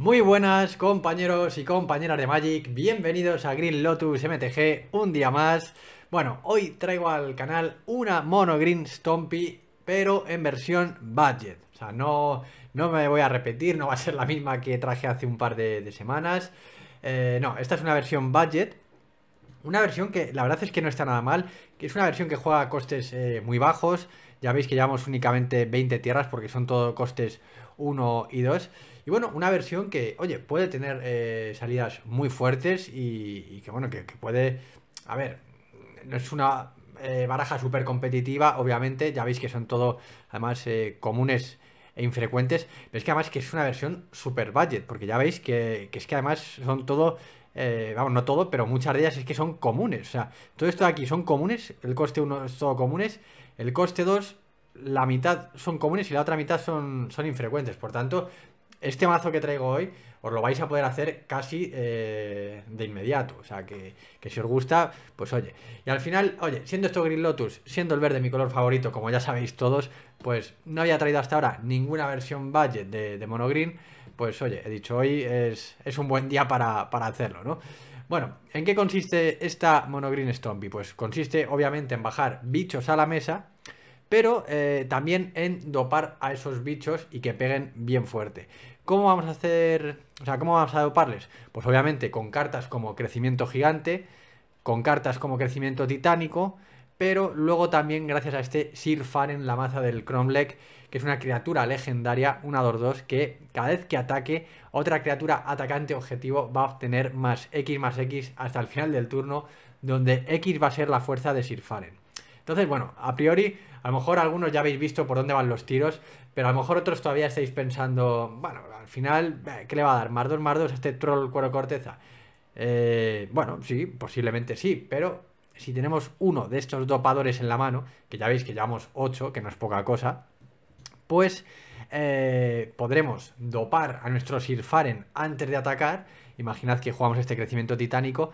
Muy buenas compañeros y compañeras de Magic, bienvenidos a Green Lotus MTG un día más. Bueno, hoy traigo al canal una Mono Green Stompy, pero en versión budget. O sea, no, no me voy a repetir, no va a ser la misma que traje hace un par de, semanas. Eh, no, esta es una versión budget. Una versión que la verdad es que no está nada mal, que es una versión que juega a costes eh, muy bajos. Ya veis que llevamos únicamente 20 tierras porque son todo costes 1 y 2. Y bueno, una versión que, oye, puede tener eh, salidas muy fuertes y, que, bueno, que, puede... A ver, no es una eh, baraja súper competitiva, obviamente. Ya veis que son todo, además, eh, comunes e infrecuentes. Pero es que además que es una versión super budget, porque ya veis que, que es que además son todo... vamos, no todo, pero muchas de ellas es que son comunes. O sea, todo esto de aquí son comunes, el coste 1 es todo comunes, el coste 2 la mitad son comunes y la otra mitad son, son infrecuentes. Por tanto, este mazo que traigo hoy os lo vais a poder hacer casi eh, de inmediato. O sea, que, si os gusta, pues oye. Y al final, oye, siendo esto Green Lotus, siendo el verde mi color favorito, como ya sabéis todos, pues no había traído hasta ahora ninguna versión budget de, de Mono Green. Pues oye, he dicho hoy es, es un buen día para, para hacerlo, ¿no? Bueno, ¿en qué consiste esta Mono Green Stompy? Pues consiste obviamente en bajar bichos a la mesa pero eh, también en dopar a esos bichos y que peguen bien fuerte. ¿Cómo vamos a hacer, o sea, cómo vamos a doparles? Pues obviamente con cartas como crecimiento gigante, con cartas como crecimiento titánico, pero luego también gracias a este Sir Faren, la maza del Cromlech, que es una criatura legendaria, una 2-2, que cada vez que ataque, otra criatura atacante objetivo va a obtener más X más X hasta el final del turno, donde X va a ser la fuerza de Sir Faren. Entonces, bueno, a priori a lo mejor algunos ya habéis visto por dónde van los tiros, pero a lo mejor otros todavía estáis pensando, bueno, al final, ¿qué le va a dar? ¿Más dos, más dos a este troll cuero corteza? Eh, bueno, sí, posiblemente sí, pero si tenemos uno de estos dopadores en la mano, que ya veis que llevamos 8, que no es poca cosa, pues eh, podremos dopar a nuestro Sirfaren antes de atacar. Imaginad que jugamos este crecimiento titánico.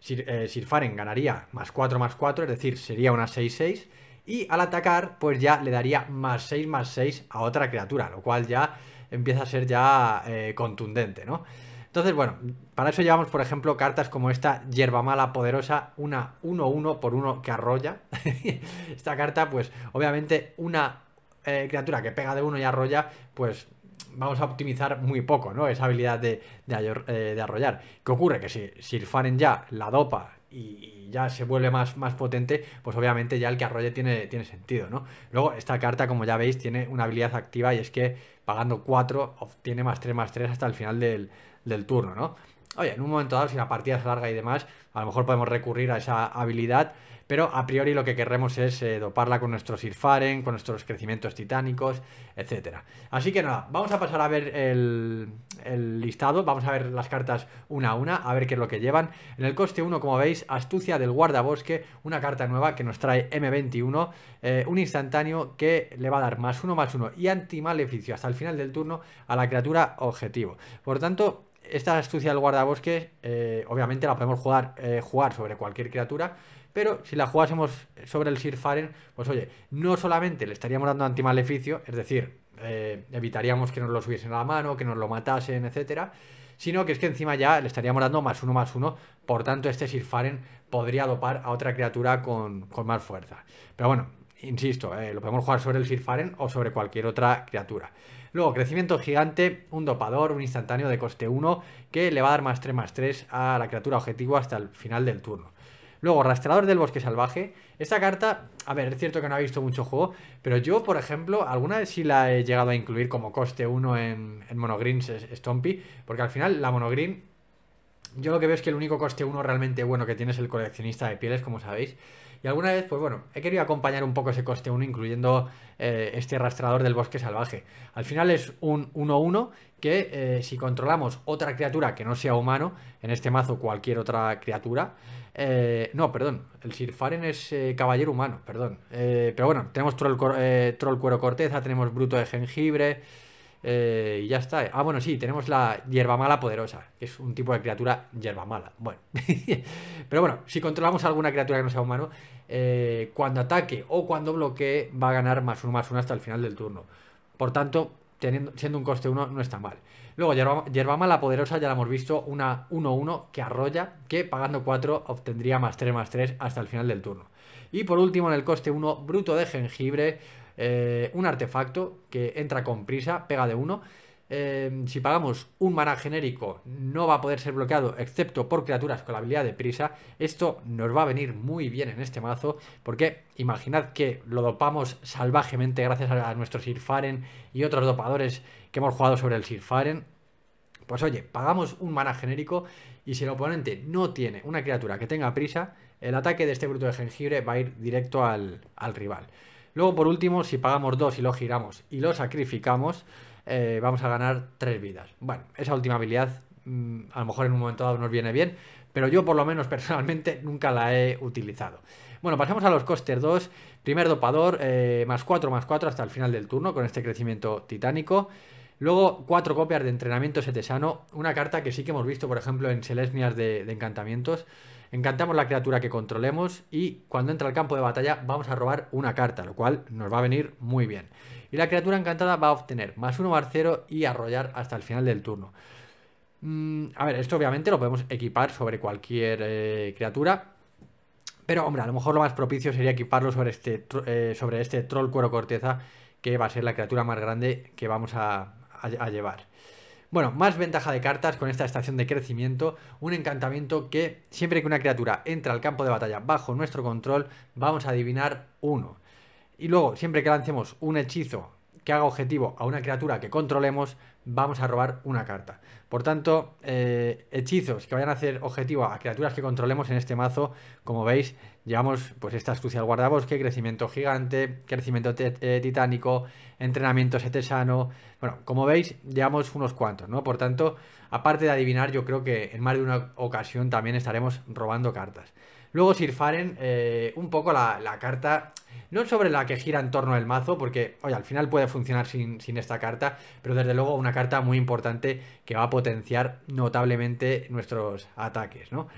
Sir, Sirfaren ganaría más 4 más 4, es decir, sería una 6-6. Y al atacar, pues ya le daría más 6 más 6 a otra criatura, lo cual ya empieza a ser ya eh, contundente, ¿no? Entonces, bueno, para eso llevamos, por ejemplo, cartas como esta hierba mala poderosa, una 1-1 por 1 que arrolla. esta carta, pues, obviamente, una eh, criatura que pega de uno y arrolla, pues vamos a optimizar muy poco, ¿no? Esa habilidad de, de, eh, arrollar. ¿Qué ocurre? Que si, si Faren ya la dopa y ya se vuelve más, más potente, pues obviamente ya el que arrolle tiene, tiene sentido, ¿no? Luego, esta carta, como ya veis, tiene una habilidad activa y es que pagando 4 obtiene más 3 más 3 hasta el final del, del turno, ¿no? Oye, en un momento dado, si la partida es larga y demás, a lo mejor podemos recurrir a esa habilidad pero a priori lo que querremos es eh, doparla con nuestros Irfaren, con nuestros crecimientos titánicos, etc. Así que nada, vamos a pasar a ver el, listado, vamos a ver las cartas una a una, a ver qué es lo que llevan. En el coste 1, como veis, Astucia del Guardabosque, una carta nueva que nos trae M21, eh, un instantáneo que le va a dar más uno más uno y antimaleficio hasta el final del turno a la criatura objetivo. Por tanto, esta astucia del guardabosque, eh, obviamente la podemos jugar, jugar sobre cualquier criatura, pero si la jugásemos sobre el Sir Faren, pues oye, no solamente le estaríamos dando antimaleficio, es decir, eh, evitaríamos que nos lo subiesen a la mano, que nos lo matasen, etcétera, sino que es que encima ya le estaríamos dando más uno más uno, por tanto este Sir Faren podría dopar a otra criatura con, más fuerza. Pero bueno, insisto, eh, lo podemos jugar sobre el Sir Faren o sobre cualquier otra criatura. Luego, crecimiento gigante, un dopador, un instantáneo de coste 1 que le va a dar más 3 más 3 a la criatura objetivo hasta el final del turno. Luego, Rastreador del Bosque Salvaje. Esta carta, a ver, es cierto que no ha visto mucho juego, pero yo, por ejemplo, alguna vez sí la he llegado a incluir como coste 1 en, en Monogreens Stompy, porque al final la Monogreen, yo lo que veo es que el único coste 1 realmente bueno que tiene es el coleccionista de pieles, como sabéis. Y alguna vez, pues bueno, he querido acompañar un poco ese coste 1, incluyendo eh, este rastreador del bosque salvaje. Al final es un 1-1 que eh, si controlamos otra criatura que no sea humano, en este mazo cualquier otra criatura, eh, no, perdón, el Sirfaren es caballero humano, perdón. pero bueno, tenemos troll, troll cuero corteza, tenemos bruto de jengibre, eh, y ya está. Ah, bueno, sí, tenemos la hierba mala poderosa, que es un tipo de criatura hierba mala. Bueno, pero bueno, si controlamos alguna criatura que no sea humano, eh, cuando ataque o cuando bloquee, va a ganar más uno más uno hasta el final del turno. Por tanto, siendo un coste 1 no está mal. Luego, Yerbama la poderosa ya la hemos visto, una 1-1 que arrolla, que pagando 4 obtendría más 3 más 3 hasta el final del turno. Y por último, en el coste 1, bruto de jengibre, eh, un artefacto que entra con prisa, pega de 1 Em, si pagamos un mana genérico no va a poder ser bloqueado excepto por criaturas con la habilidad de prisa. Esto nos va a venir muy bien en este mazo porque imaginad que lo dopamos salvajemente gracias a nuestro Sirfaren y otros dopadores que hemos jugado sobre el Sirfaren. Pues oye, pagamos un mana genérico y si el oponente no tiene una criatura que tenga prisa, el ataque de este bruto de jengibre va a ir directo al, al rival. Luego, por último, si pagamos dos y lo giramos y lo sacrificamos, eh, vamos a ganar tres vidas. Bueno, esa última habilidad mm, a lo mejor en un momento dado nos viene bien, pero yo por lo menos personalmente nunca la he utilizado. Bueno, pasamos a los costes 2. Primer dopador, eh, más 4, más 4 hasta el final del turno con este crecimiento titánico. Luego, cuatro copias de entrenamiento setesano. Una carta que sí que hemos visto, por ejemplo, en Selesnias de, de, encantamientos. Encantamos la criatura que controlemos y cuando entra al campo de batalla vamos a robar una carta, lo cual nos va a venir muy bien. Y la criatura encantada va a obtener más uno más 0 y arrollar hasta el final del turno. Mm, a ver, esto obviamente lo podemos equipar sobre cualquier eh, criatura. Pero, hombre, a lo mejor lo más propicio sería equiparlo sobre este, eh, sobre este troll cuero corteza, que va a ser la criatura más grande que vamos a llevar. Bueno, más ventaja de cartas con esta estación de crecimiento, un encantamiento que siempre que una criatura entra al campo de batalla bajo nuestro control, vamos a adivinar uno. Y luego, siempre que lancemos un hechizo que haga objetivo a una criatura que controlemos, vamos a robar una carta. Por tanto, eh, hechizos que vayan a hacer objetivo a criaturas que controlemos en este mazo, como veis, llevamos pues esta astucia al guardabosque, crecimiento gigante, crecimiento eh, titánico, entrenamiento setesano. Bueno, como veis, llevamos unos cuantos, ¿no? Por tanto, aparte de adivinar, yo creo que en más de una ocasión también estaremos robando cartas. Luego Sirfaren, eh, un poco la, carta, no sobre la que gira en torno al mazo, porque, oye, al final puede funcionar sin, sin, esta carta, pero desde luego una carta muy importante que va a potenciar notablemente nuestros ataques, ¿no?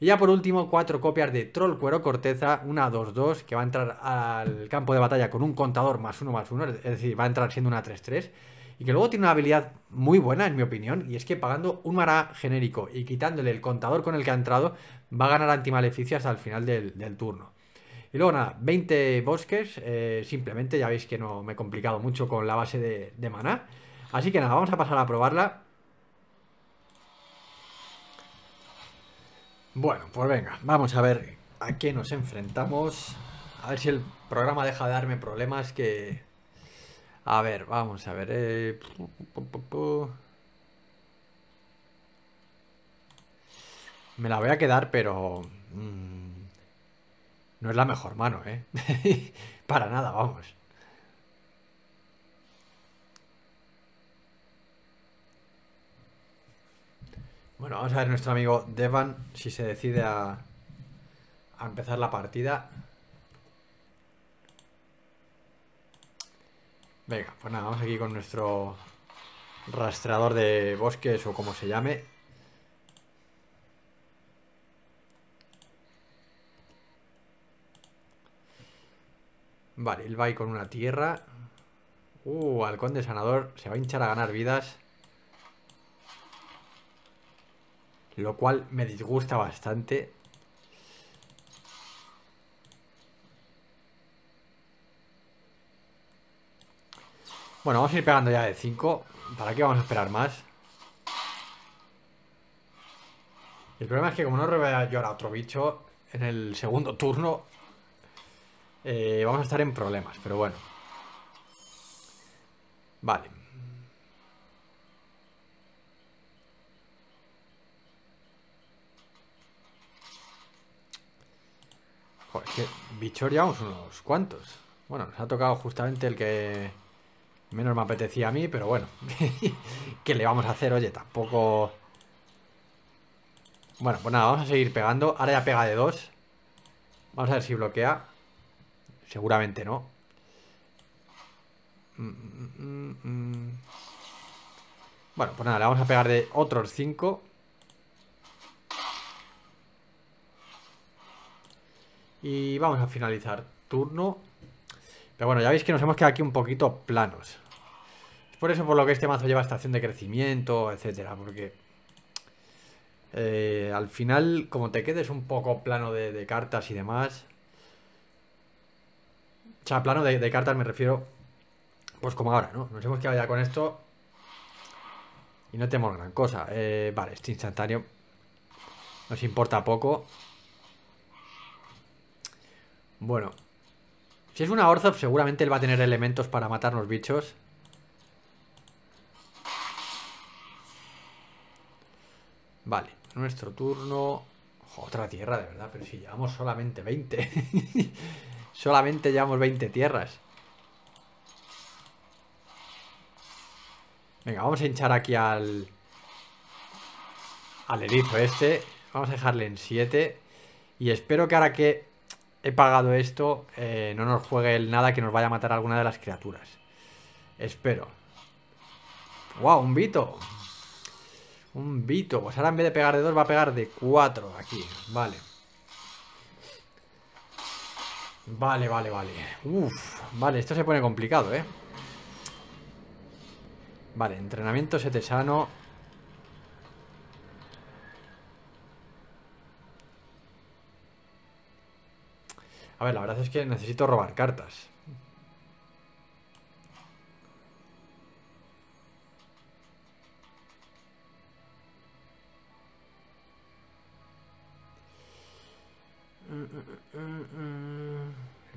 Y ya por último, cuatro copias de Troll Cuero Corteza, una 2-2, que va a entrar al campo de batalla con un contador más uno más uno, es decir, va a entrar siendo una 3-3 y que luego tiene una habilidad muy buena, en mi opinión, y es que pagando un mana genérico y quitándole el contador con el que ha entrado, va a ganar antimaleficia hasta el final del, turno. Y luego nada, 20 bosques, eh, simplemente ya veis que no me he complicado mucho con la base de, de maná. Así que nada, vamos a pasar a probarla. Bueno, pues venga, vamos a ver a qué nos enfrentamos. A ver si el programa deja de darme problemas que a ver, vamos a ver. Eh, Me la voy a quedar, pero... Mm, no es la mejor mano, ¿eh? Para nada, vamos. Bueno, vamos a ver nuestro amigo Devan si se decide a, empezar la partida. Venga, pues nada, vamos aquí con nuestro rastreador de bosques o como se llame. Vale, él va ahí con una tierra. Uh, halcón de sanador. Se va a hinchar a ganar vidas. Lo cual me disgusta bastante. Bueno, vamos a ir pegando ya de 5. ¿Para qué vamos a esperar más? El problema es que como no revela yo a otro bicho en el segundo turno, eh, vamos a estar en problemas, pero bueno. Vale. Joder, es que bichos llevamos unos cuantos. Bueno, nos ha tocado justamente el que Menos me apetecía a mí, pero bueno. ¿Qué le vamos a hacer? Oye, tampoco... Bueno, pues nada, vamos a seguir pegando. Ahora ya pega de dos. Vamos a ver si bloquea. Seguramente no. Mm, mm, mm, bueno, pues nada, le vamos a pegar de otros cinco. Y vamos a finalizar turno. Pero bueno, ya veis que nos hemos quedado aquí un poquito planos. por eso por lo que este mazo lleva estación de crecimiento, etcétera, porque eh, al final, como te quedes un poco plano de, cartas y demás. O sea, plano de, cartas me refiero. Pues como ahora, ¿no? Nos hemos quedado ya con esto. Y no tenemos gran cosa. Eh, vale, este instantáneo. Nos importa poco. Bueno. Si es una Orzhov, seguramente él va a tener elementos para matar los bichos. Vale. Nuestro turno... otra tierra, de verdad, pero si llevamos solamente 20. solamente llevamos 20 tierras. Venga, vamos a hinchar aquí al... Al erizo este. Vamos a dejarle en 7. Y espero que ahora que he pagado esto, eh, no nos juegue el nada que nos vaya a matar alguna de las criaturas. Espero. ¡Wow! Un Vito. Un Vito. Pues ahora en vez de pegar de 2 va a pegar de 4 aquí. Vale. Vale, vale, vale. Uf. Vale, esto se pone complicado, ¿eh? Vale, entrenamiento setesano. A ver, la verdad es que necesito robar cartas. El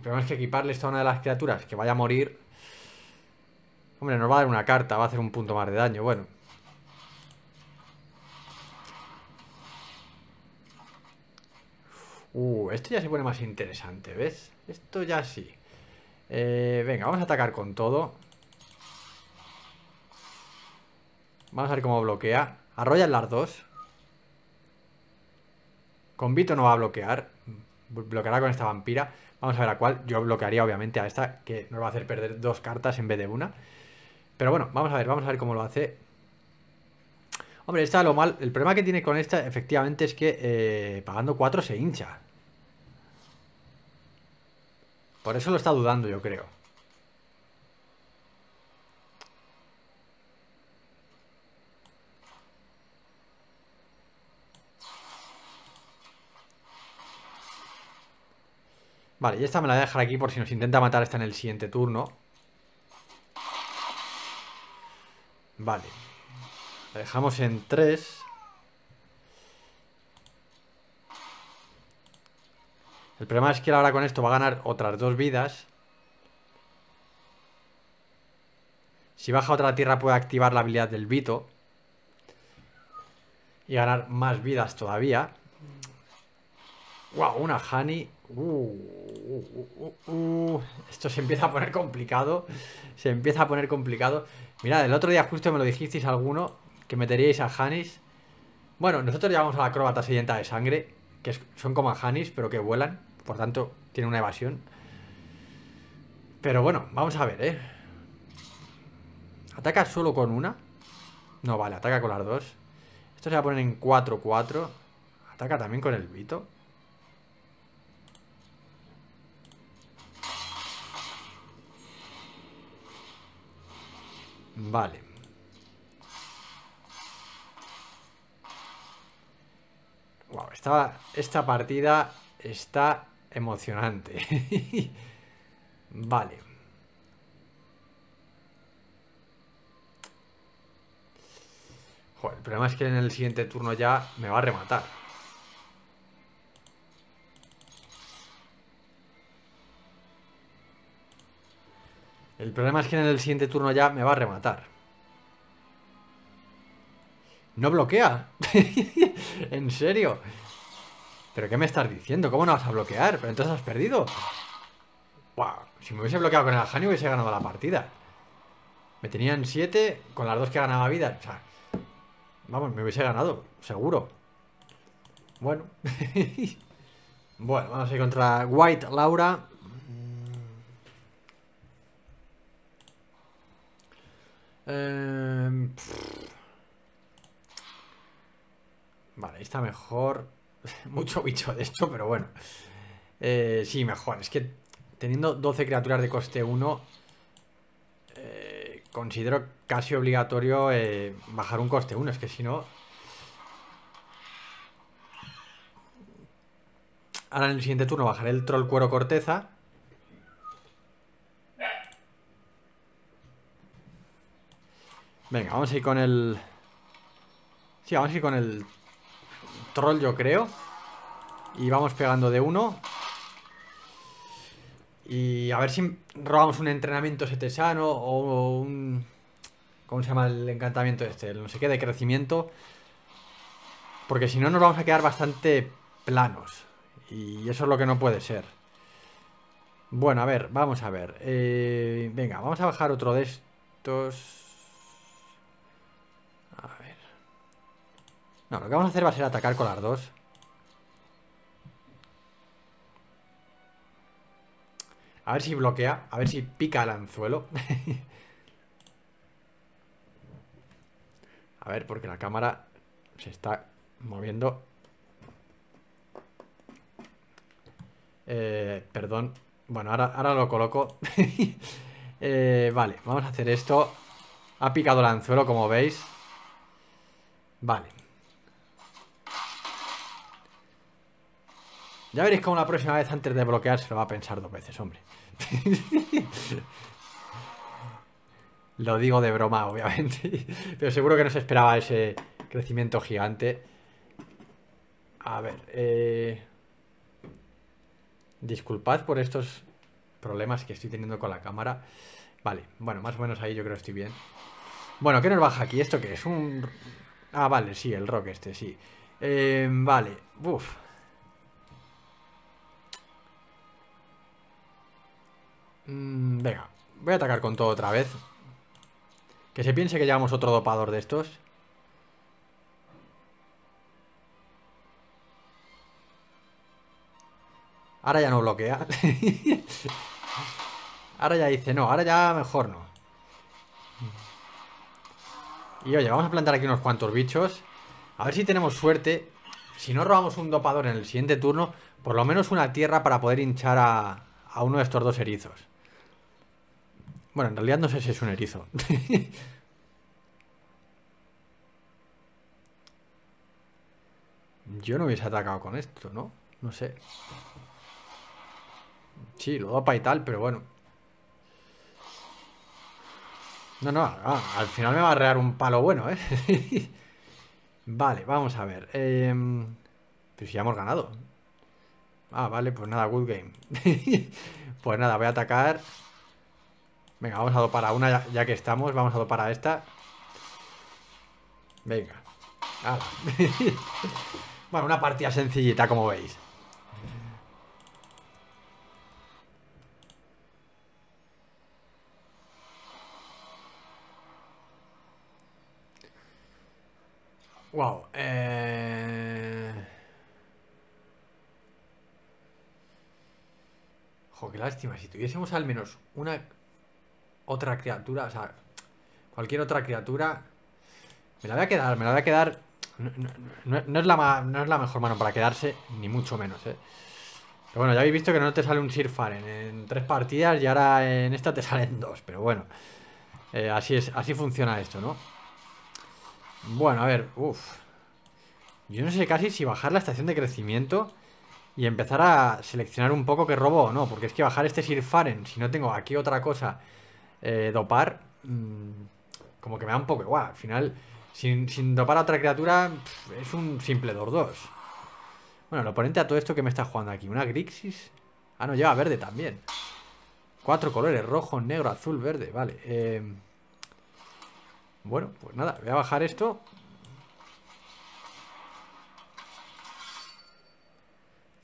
problema es que equiparle esto a una de las criaturas que vaya a morir. Hombre, nos va a dar una carta, va a hacer un punto más de daño. Bueno. Uh, esto ya se pone más interesante, ¿ves? Esto ya sí. Eh, venga, vamos a atacar con todo. Vamos a ver cómo bloquea. Arrolla las dos. Con Vito no va a bloquear. Bloqueará con esta vampira. Vamos a ver a cuál. Yo bloquearía obviamente a esta, que nos va a hacer perder dos cartas en vez de una. Pero bueno, vamos a ver, vamos a ver cómo lo hace. Hombre, esta lo mal. El problema que tiene con esta, efectivamente, es que eh, pagando 4 se hincha. Por eso lo está dudando, yo creo. Vale, y esta me la voy a dejar aquí por si nos intenta matar esta en el siguiente turno. Vale. La dejamos en 3. El problema es que ahora con esto va a ganar otras dos vidas. Si baja otra tierra puede activar la habilidad del Vito. Y ganar más vidas todavía. Wow, una Honey. Uh, uh, uh, Esto se empieza a poner complicado. Se empieza a poner complicado. Mirad, el otro día justo me lo dijisteis alguno que meteríais a Hanis. Bueno, nosotros llevamos a la acróbata sedienta de sangre, que son como a Hanis, pero que vuelan. Por tanto, tiene una evasión. Pero bueno, vamos a ver, ¿eh? ¿Ataca solo con una? No, vale, ataca con las dos. Esto se va a poner en 4-4. Ataca también con el Vito. Vale. Wow, esta, esta partida está emocionante. vale. Joder, el problema es que en el siguiente turno ya me va a rematar. El problema es que en el siguiente turno ya me va a rematar. No bloquea. ¿En serio? ¿Pero qué me estás diciendo? ¿Cómo no vas a bloquear? ¿Pero entonces has perdido? Wow, si me hubiese bloqueado con el Hani hubiese ganado la partida. Me tenían 7 con las dos que ganaba vida. O sea, vamos, me hubiese ganado, seguro. Bueno. bueno, vamos a ir contra White Laura. Em, vale, está mejor. Mucho bicho de esto, pero bueno. Eh, sí, mejor. Es que teniendo 12 criaturas de coste 1, eh, considero casi obligatorio eh, bajar un coste 1. Es que si no... Ahora en el siguiente turno bajaré el troll cuero corteza. Venga, vamos a ir con el... Sí, vamos a ir con el troll, yo creo. Y vamos pegando de uno. Y a ver si robamos un entrenamiento setesano o un... ¿Cómo se llama el encantamiento este? El no sé qué, de crecimiento. Porque si no nos vamos a quedar bastante planos. Y eso es lo que no puede ser. Bueno, a ver, vamos a ver. Eh, venga, vamos a bajar otro de estos. No, lo que vamos a hacer va a ser atacar con las dos. A ver si bloquea, a ver si pica el anzuelo. a ver, porque la cámara se está moviendo. Eh, perdón. Bueno, ahora, ahora lo coloco. eh, vale, vamos a hacer esto. Ha picado el anzuelo, como veis. Vale. Ya veréis cómo la próxima vez antes de bloquear se lo va a pensar dos veces, hombre. lo digo de broma, obviamente. Pero seguro que no se esperaba ese crecimiento gigante. A ver, eh... Disculpad por estos problemas que estoy teniendo con la cámara. Vale, bueno, más o menos ahí yo creo que estoy bien. Bueno, ¿qué nos baja aquí? ¿Esto qué es? Un... Ah, vale, sí, el rock este, sí. Eh, vale, uff. Mm, venga, voy a atacar con todo otra vez. Que se piense que llevamos otro dopador de estos. Ahora ya no bloquea. ahora ya dice, no, ahora ya mejor no. Y oye, vamos a plantar aquí unos cuantos bichos. A ver si tenemos suerte. Si no robamos un dopador en el siguiente turno, por lo menos una tierra para poder hinchar a, a uno de estos dos erizos. Bueno, en realidad no sé si es un erizo. Yo no hubiese atacado con esto, ¿no? No sé. Sí, lo dopa y tal, pero bueno. No, no, ah, al final me va a rear un palo bueno, ¿eh? vale, vamos a ver. Eh... Pero si ya hemos ganado. Ah, vale, pues nada, good game. pues nada, voy a atacar. Venga, vamos a dopar a una ya, que estamos. Vamos a dopar a esta. Venga. bueno, una partida sencillita, como veis. Wow. Eh... Jo, qué lástima. Si tuviésemos al menos una otra criatura, o sea, cualquier otra criatura, me la voy a quedar, me la voy a quedar. No, es, la no es la mejor mano para quedarse, ni mucho menos, ¿eh? Pero bueno, ya habéis visto que no te sale un Sirfaren en tres partidas y ahora en esta te salen dos, pero bueno. Eh, así, es, así funciona esto, ¿no? Bueno, a ver, uff. Yo no sé casi si bajar la estación de crecimiento y empezar a seleccionar un poco qué robo o no. Porque es que bajar este Sirfaren, si no tengo aquí otra cosa eh, dopar, mm, como que me da un poco igual. Al final, sin, dopar a otra criatura, es un simple 2-2. Bueno, el oponente a todo esto que me está jugando aquí. Una Grixis. Ah, no, lleva verde también. Cuatro colores, rojo, negro, azul, verde. Vale. Eh... Bueno, pues nada, voy a bajar esto.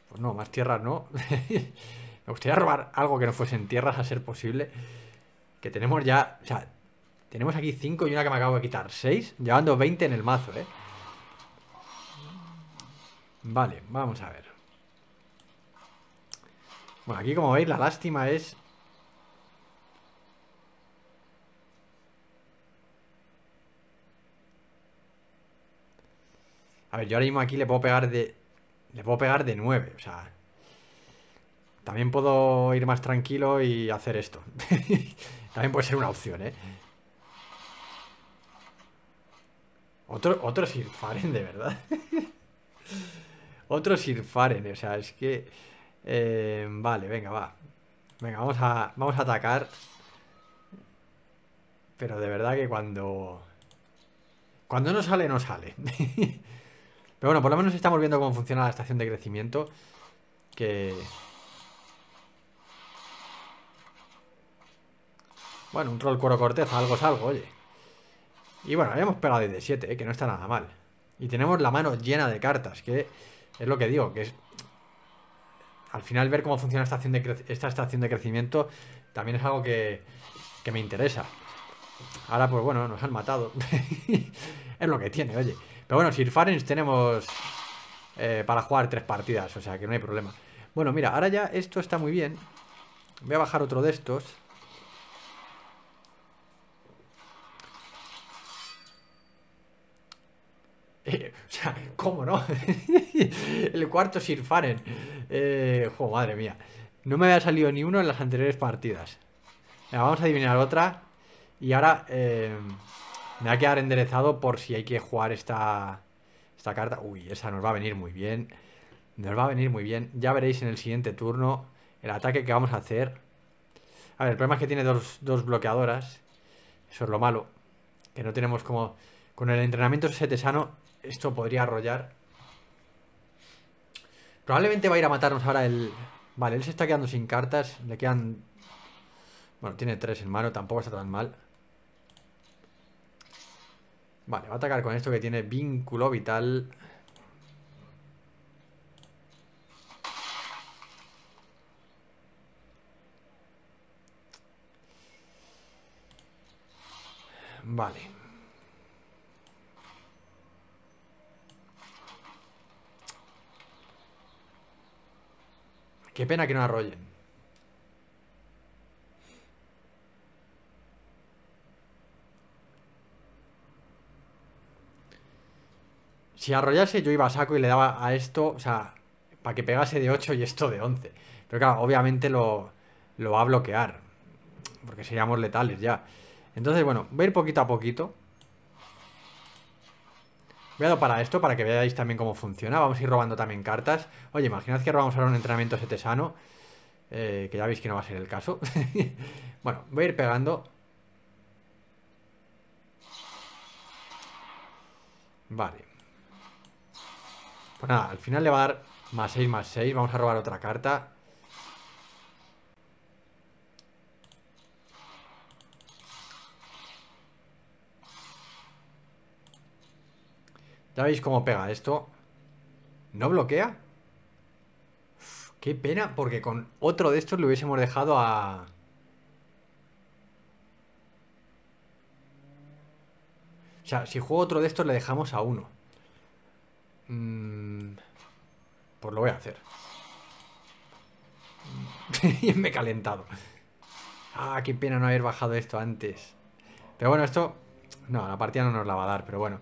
Pues no, más tierras no. Me gustaría robar algo que no fuesen tierras a ser posible. Que tenemos ya... O sea, tenemos aquí 5 y una que me acabo de quitar. 6, llevando 20 en el mazo, ¿eh? Vale, vamos a ver. Bueno, aquí como veis la lástima es A ver, yo ahora mismo aquí le puedo pegar de... Le puedo pegar de 9, o sea... También puedo ir más tranquilo y hacer esto. También puede ser una opción, ¿eh? Otro, otro Sirfaren, de verdad. otro Sirfaren, o sea, es que... Eh, vale, venga, va. Venga, vamos a, vamos a atacar. Pero de verdad que cuando... Cuando no sale, no sale. Pero bueno, por lo menos estamos viendo cómo funciona la estación de crecimiento. Que... Bueno, un troll cuero corteza, algo es algo, oye. Y bueno, habíamos pegado de 7, ¿eh? que no está nada mal. Y tenemos la mano llena de cartas, que es lo que digo, que es... Al final ver cómo funciona esta estación de, esta estación de crecimiento también es algo que, que me interesa. Ahora, pues bueno, nos han matado. es lo que tiene, oye. Pero bueno, Sirfarens tenemos eh, para jugar tres partidas, o sea que no hay problema. Bueno, mira, ahora ya esto está muy bien. Voy a bajar otro de estos. o sea, ¿cómo no? el cuarto Sirfaren. Eh, jo, madre mía. No me había salido ni uno en las anteriores partidas. vamos a adivinar otra. Y ahora eh, me va a quedar enderezado por si hay que jugar esta, esta carta. Uy, esa nos va a venir muy bien. Nos va a venir muy bien. Ya veréis en el siguiente turno el ataque que vamos a hacer. A ver, el problema es que tiene dos, dos bloqueadoras. Eso es lo malo. Que no tenemos como... Con el entrenamiento setesano esto podría arrollar. Probablemente va a ir a matarnos ahora el... Vale, él se está quedando sin cartas. Le quedan... Bueno, tiene tres en mano, tampoco está tan mal. Vale, va a atacar con esto que tiene vínculo vital. Vale. Qué pena que no arrollen. Si arrollase yo iba a saco y le daba a esto, o sea, para que pegase de 8 y esto de 11. Pero claro, obviamente lo, lo va a bloquear. Porque seríamos letales ya. Entonces, bueno, voy a ir poquito a poquito. Dar para esto, para que veáis también cómo funciona. Vamos a ir robando también cartas. Oye, imaginad que robamos ahora un entrenamiento setesano. Eh, que ya veis que no va a ser el caso. bueno, voy a ir pegando. Vale. Pues nada, al final le va a dar más 6, más 6. Vamos a robar otra carta. Ya veis cómo pega esto. ¿No bloquea? qué pena, porque con otro de estos le hubiésemos dejado a... O sea, si juego otro de estos le dejamos a uno. Mm, pues lo voy a hacer. Me he calentado. Ah, qué pena no haber bajado esto antes. Pero bueno, esto... No, la partida no nos la va a dar, pero bueno.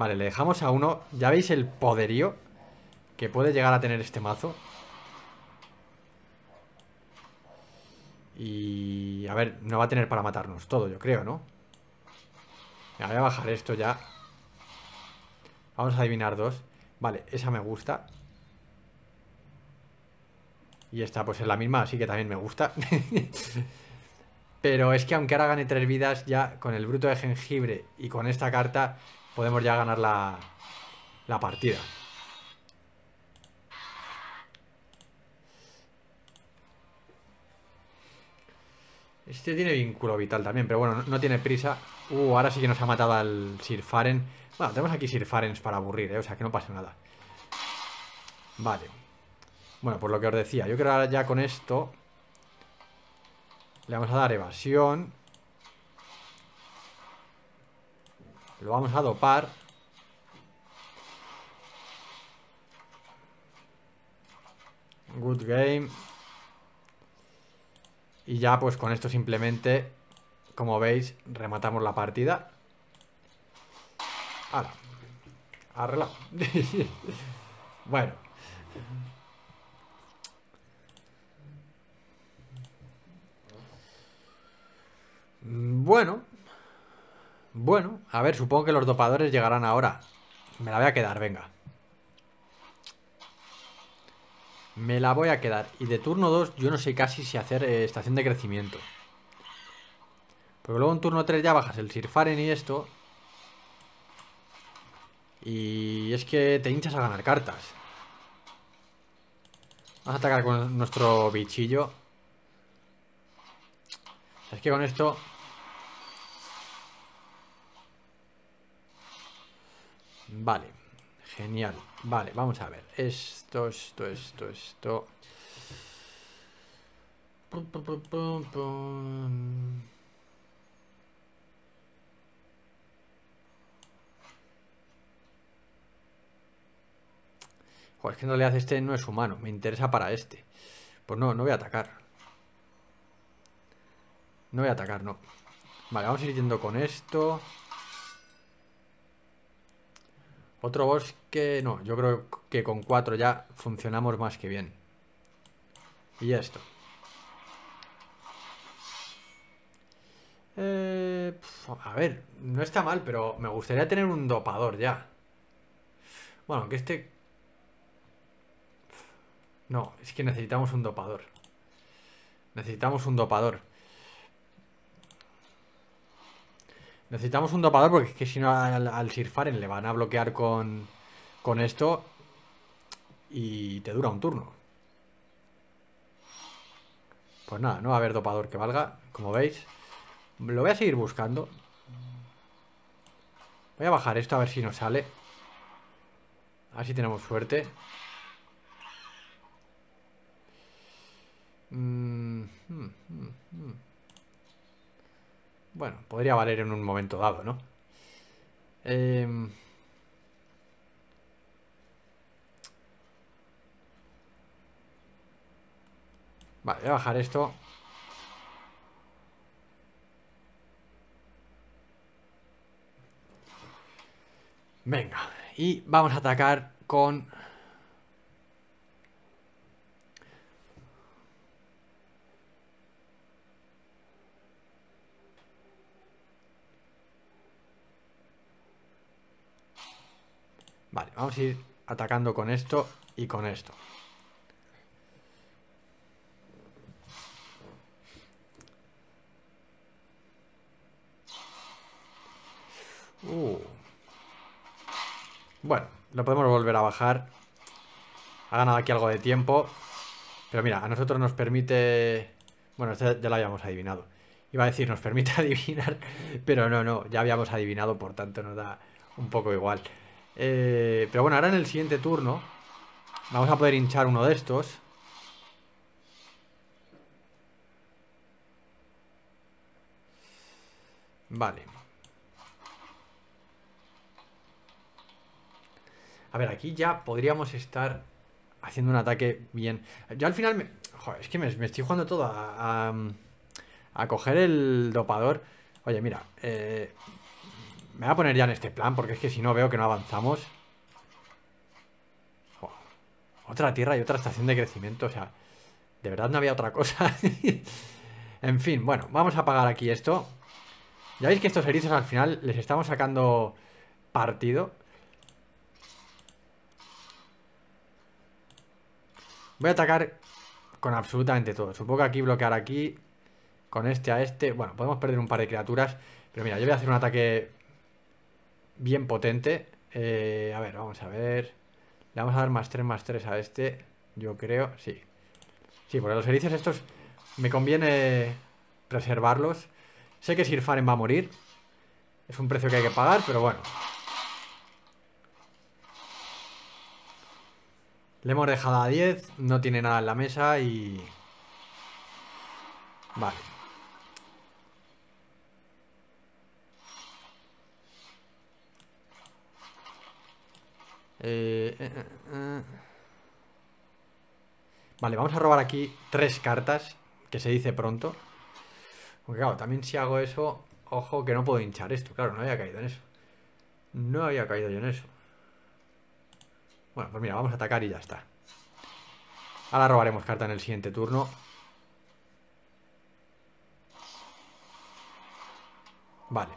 Vale, le dejamos a uno. ¿Ya veis el poderío que puede llegar a tener este mazo? Y... A ver, no va a tener para matarnos todo, yo creo, ¿no? voy a bajar esto ya. Vamos a adivinar dos. Vale, esa me gusta. Y esta pues es la misma, así que también me gusta. Pero es que aunque ahora gane tres vidas, ya con el bruto de jengibre y con esta carta podemos ya ganar la, la partida. Este tiene vínculo vital también, pero bueno, no, tiene prisa. Uh, ahora sí que nos ha matado al Sirfaren. Bueno, tenemos aquí Sirfarens para aburrir, ¿eh? O sea, que no pasa nada. Vale. Bueno, pues lo que os decía. Yo creo que ahora ya con esto... Le vamos a dar evasión. Lo vamos a dopar. Good game. Y ya pues con esto simplemente, como veis, rematamos la partida. Ahora, arreglado. bueno. Bueno. Bueno, a ver, supongo que los dopadores llegarán ahora. Me la voy a quedar, venga. Me la voy a quedar. Y de turno 2 yo no sé casi si hacer eh, estación de crecimiento. Porque luego en turno 3 ya bajas el Sirfaren y esto. Y es que te hinchas a ganar cartas. Vamos a atacar con nuestro bichillo. Es que con esto... Vale, genial. Vale, vamos a ver. Esto, esto, esto, esto. Joder, es que en realidad este no es humano. Me interesa para este. Pues no, no voy a atacar. No voy a atacar, no. Vale, vamos a ir yendo con esto. Otro bosque... No, yo creo que con cuatro ya funcionamos más que bien. Y esto. Eh, a ver, no está mal, pero me gustaría tener un dopador ya. Bueno, que este... No, es que necesitamos un dopador. Necesitamos un dopador. Necesitamos un dopador porque es que si no al, Sirfaren le van a bloquear con, con esto y te dura un turno. Pues nada, no va a haber dopador que valga, como veis. Lo voy a seguir buscando. Voy a bajar esto a ver si nos sale. A ver si tenemos suerte. Mm, mm, mm, bueno, podría valer en un momento dado, ¿no? Em, vale, voy a bajar esto. Venga, y vamos a atacar con Vale, vamos a ir atacando con esto y con esto. Uh. Bueno, lo podemos volver a bajar. Ha ganado aquí algo de tiempo. Pero mira, a nosotros nos permite... Bueno, ya lo habíamos adivinado. Iba a decir, nos permite adivinar, pero no, no, ya habíamos adivinado, por tanto nos da un poco igual. Eh, pero bueno, ahora en el siguiente turno vamos a poder hinchar uno de estos. Vale. A ver, aquí ya podríamos estar haciendo un ataque bien. Yo al final me... Es que me, estoy jugando todo a, a, coger el dopador. Oye, mira, eh, me voy a poner ya en este plan porque es que si no veo que no avanzamos. otra tierra y otra estación de crecimiento, o sea, de verdad no había otra cosa. en fin, bueno, vamos a apagar aquí esto. Ya veis que estos erizos al final les estamos sacando partido. Voy a atacar con absolutamente todo. Supongo que aquí bloquear aquí. Con este a este. Bueno, podemos perder un par de criaturas. Pero mira, yo voy a hacer un ataque bien potente. Eh, a ver, vamos a ver. Le vamos a dar más 3, más 3 a este. Yo creo, sí. Sí, porque los ericios estos me conviene preservarlos. Sé que Sirfaren va a morir. Es un precio que hay que pagar, pero bueno. Le hemos dejado a 10, no tiene nada en la mesa y... Vale. Eh, eh, eh, vale, vamos a robar aquí tres cartas, que se dice pronto. Porque claro, también si hago eso, ojo que no puedo hinchar esto. Claro, no había caído en eso. No había caído yo en eso. Bueno, pues mira, vamos a atacar y ya está. Ahora robaremos carta en el siguiente turno. Vale.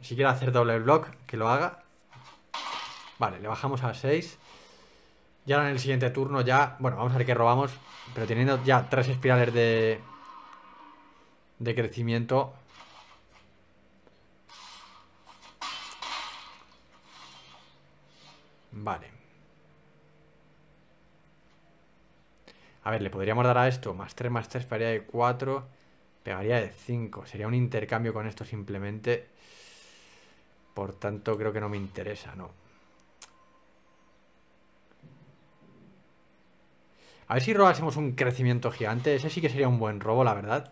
Si quiere hacer doble block, que lo haga. Vale, le bajamos a 6. Y ahora en el siguiente turno ya... Bueno, vamos a ver qué robamos. Pero teniendo ya tres espirales de... De crecimiento... Vale. A ver, le podríamos dar a esto más 3 más 3, pegaría de 4, pegaría de 5. Sería un intercambio con esto simplemente. Por tanto, creo que no me interesa, no. A ver si robásemos un crecimiento gigante. Ese sí que sería un buen robo, la verdad.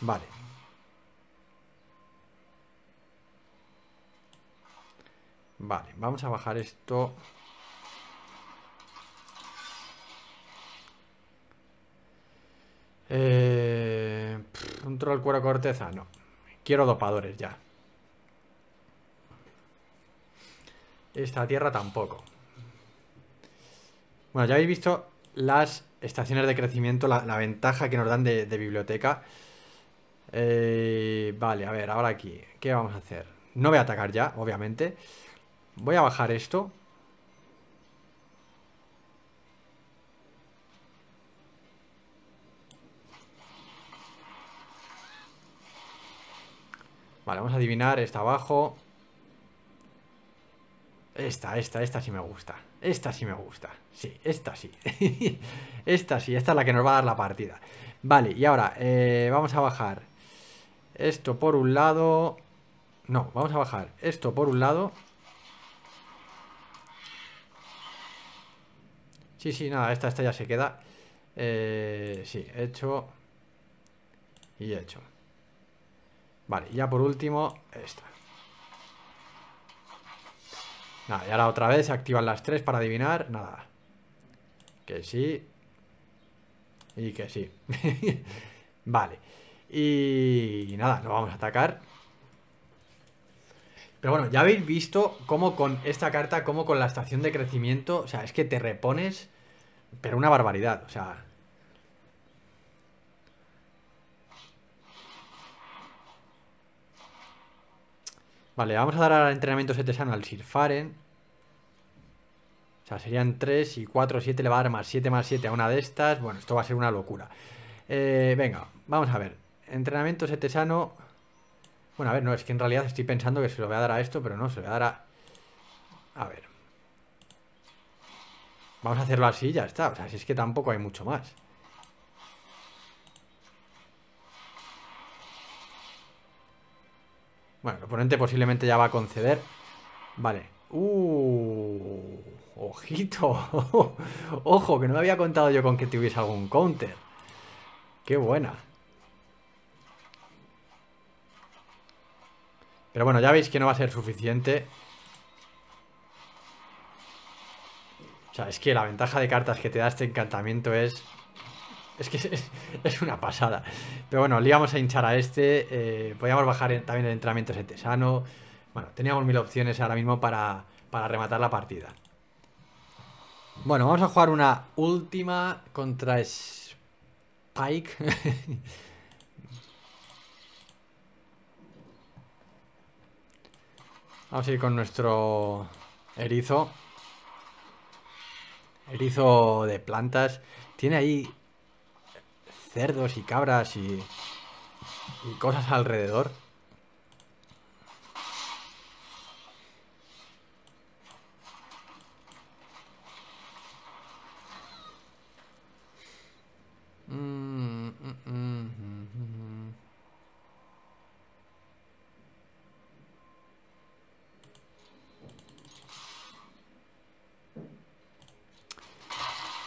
Vale. Vale, vamos a bajar esto. Eh, un troll cuero corteza, no. Quiero dopadores ya. Esta tierra tampoco. Bueno, ya habéis visto las estaciones de crecimiento, la, ventaja que nos dan de, biblioteca. Eh, vale, a ver, ahora aquí. ¿Qué vamos a hacer? No voy a atacar ya, obviamente. Voy a bajar esto. Vale, vamos a adivinar. Está abajo. Esta, esta, esta sí me gusta. Esta sí me gusta. Sí, esta sí. esta sí, esta es la que nos va a dar la partida. Vale, y ahora eh, vamos a bajar esto por un lado. No, vamos a bajar esto por un lado. Sí, sí, nada, esta, esta ya se queda. Eh, sí, hecho. Y hecho. Vale, ya por último, esta. Nada, y ahora otra vez se activan las tres para adivinar. Nada. Que sí. Y que sí. vale. Y nada, lo vamos a atacar. Pero bueno, ya habéis visto cómo con esta carta, cómo con la estación de crecimiento, o sea, es que te repones, pero una barbaridad, o sea... Vale, vamos a dar al entrenamiento setesano al Sirfaren. O sea, serían 3 y 4, 7 le va a dar más 7 más 7 a una de estas. Bueno, esto va a ser una locura. Eh, venga, vamos a ver. Entrenamiento setesano. Bueno, a ver, no, es que en realidad estoy pensando que se lo voy a dar a esto, pero no, se lo voy a dar a... A ver. Vamos a hacerlo así y ya está. O sea, si es que tampoco hay mucho más. Bueno, el oponente posiblemente ya va a conceder. Vale. Uh, ojito. Ojo, que no me había contado yo con que tuviese algún counter. Qué buena. Pero bueno, ya veis que no va a ser suficiente. O sea, es que la ventaja de cartas que te da este encantamiento es es que es, una pasada. Pero bueno, le íbamos a hinchar a este. Eh, podíamos bajar también el entrenamiento setesano. Bueno, teníamos mil opciones ahora mismo para, para rematar la partida. Bueno, vamos a jugar una última contra Spike. vamos a ir con nuestro erizo. Erizo de plantas. Tiene ahí cerdos y cabras y, cosas alrededor.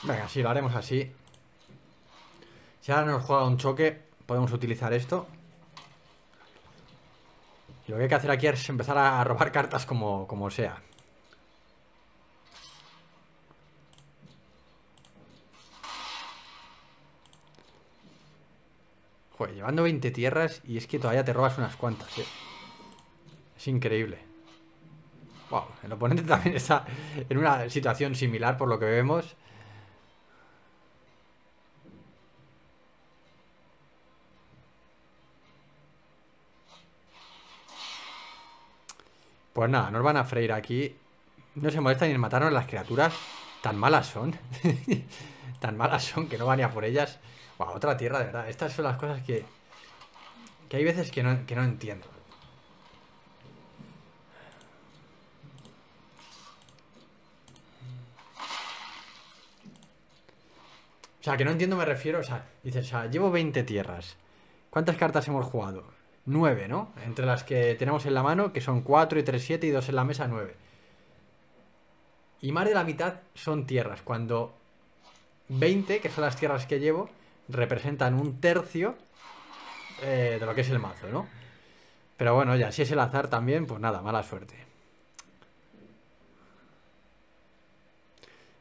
Venga, sí, lo haremos así. Si ahora nos juega un choque, podemos utilizar esto. Lo que hay que hacer aquí es empezar a robar cartas como, como sea. Joder, llevando 20 tierras y es que todavía te robas unas cuantas, eh. Es increíble. Wow, el oponente también está en una situación similar por lo que vemos. Pues nada, nos van a freír aquí. No se molestan ni en matarnos las criaturas. Tan malas son. Tan malas son que no van a por ellas. Wow, otra tierra, de verdad. Estas son las cosas que... Que hay veces que no, que no entiendo. O sea, que no entiendo me refiero, o sea, dices, o sea, llevo 20 tierras. ¿Cuántas cartas hemos jugado? 9, ¿no? Entre las que tenemos en la mano, que son 4 y 3, 7 y 2 en la mesa, 9. Y más de la mitad son tierras, cuando 20, que son las tierras que llevo, representan un tercio eh, de lo que es el mazo, ¿no? Pero bueno, ya, si es el azar también, pues nada, mala suerte.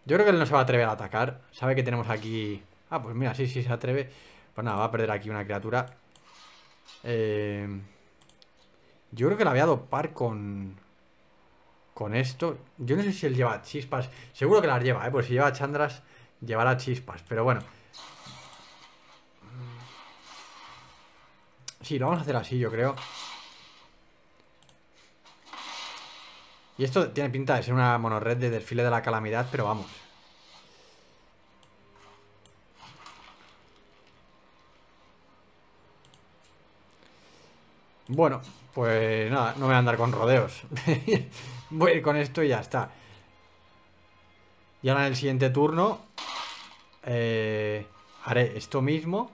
Yo creo que él no se va a atrever a atacar. Sabe que tenemos aquí... Ah, pues mira, sí, sí se atreve. Pues nada, va a perder aquí una criatura. Eh... Yo creo que la voy a dopar con... Con esto. Yo no sé si él lleva chispas. Seguro que las lleva, ¿eh? Pues si lleva chandras, llevará chispas. Pero bueno. Sí, lo vamos a hacer así, yo creo. Y esto tiene pinta de ser una monorred de desfile de la calamidad, pero vamos. Bueno, pues nada, no voy a andar con rodeos. voy a ir con esto y ya está. Y ahora en el siguiente turno eh, haré esto mismo.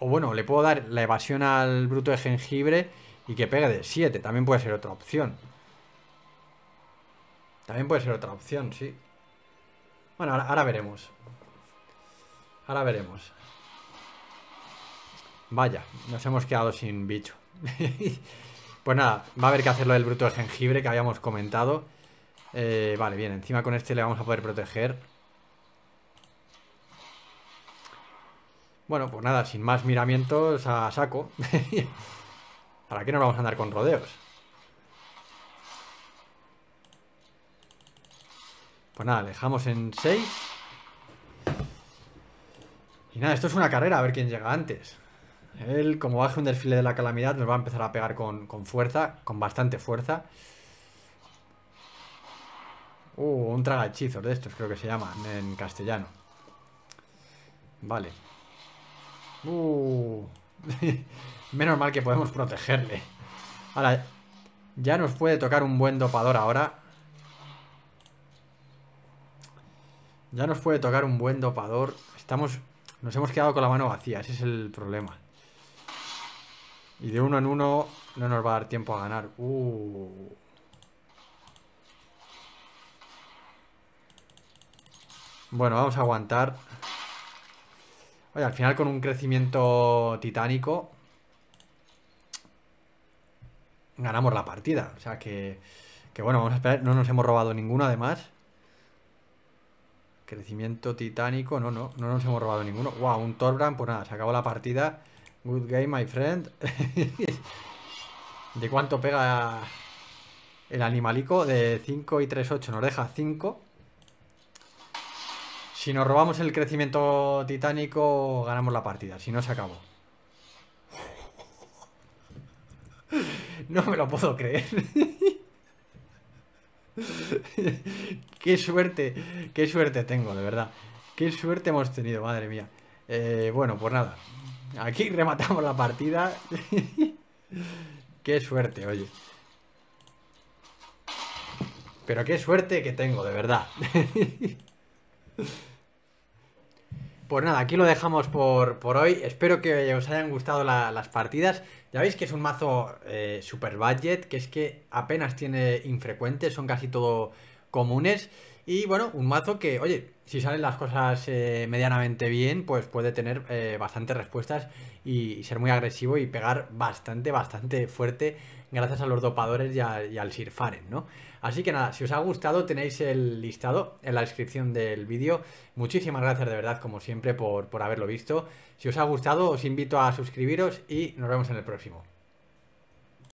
O bueno, le puedo dar la evasión al bruto de jengibre y que pegue de 7. También puede ser otra opción. También puede ser otra opción, sí. Bueno, ahora, veremos. Ahora veremos. Vaya, nos hemos quedado sin bicho. pues nada, va a haber que hacerlo del bruto de jengibre que habíamos comentado. Eh, vale, bien, encima con este le vamos a poder proteger. Bueno, pues nada, sin más miramientos a saco. ¿Para qué nos vamos a andar con rodeos? Pues nada, dejamos en 6. Y nada, esto es una carrera, a ver quién llega antes. Él, como baje un desfile de la calamidad, nos va a empezar a pegar con, con fuerza, con bastante fuerza. Uh, un traga hechizos de estos, creo que se llaman en castellano. Vale. Uh. Menos mal que podemos protegerle. Ahora, ya nos puede tocar un buen dopador ahora. Ya nos puede tocar un buen dopador. Estamos... Nos hemos quedado con la mano vacía, ese es el problema. Y de uno en uno no nos va a dar tiempo a ganar. Uh. Bueno, vamos a aguantar. Oye, al final con un crecimiento titánico ganamos la partida. O sea que, que bueno, vamos a esperar. No nos hemos robado ninguno además. Crecimiento titánico, no, no, no nos hemos robado ninguno. Wow, un Torbrand, pues nada, se acabó la partida. Good game, my friend. ¿De cuánto pega el animalico? De 5 y 3, 8. Nos deja 5. Si nos robamos el crecimiento titánico, ganamos la partida. Si no, se acabó. No me lo puedo creer. qué suerte, qué suerte tengo, de verdad. Qué suerte hemos tenido, madre mía. Eh, bueno, pues nada. Aquí rematamos la partida. qué suerte, oye. Pero qué suerte que tengo, de verdad. Pues nada, aquí lo dejamos por, hoy. Espero que os hayan gustado las partidas. Ya veis que es un mazo eh, super budget, que es que apenas tiene infrecuentes, son casi todo comunes. Y bueno, un mazo que, oye, si salen las cosas eh, medianamente bien, pues puede tener eh, bastantes respuestas y, ser muy agresivo y pegar bastante, bastante fuerte gracias a los dopadores y, al Sirfaren, ¿no? Así que nada, si os ha gustado tenéis el listado en la descripción del vídeo. Muchísimas gracias de verdad, como siempre, por, por haberlo visto. Si os ha gustado, os invito a suscribiros y nos vemos en el próximo.